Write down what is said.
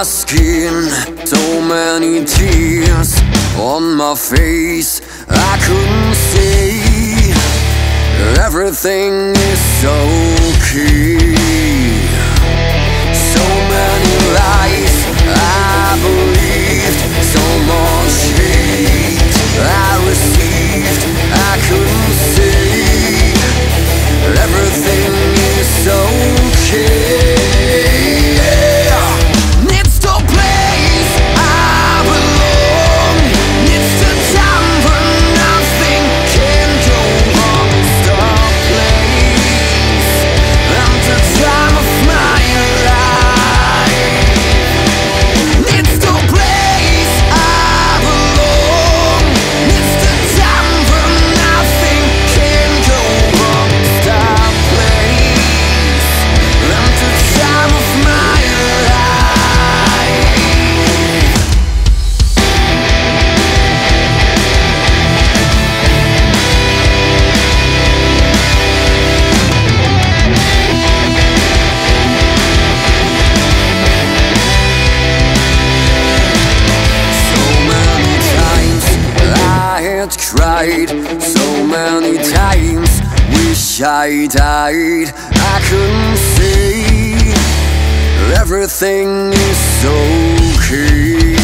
my skin. So many tears on my face. I couldn't see. Everything is so died so many times. Wish I died. I couldn't see everything is okay.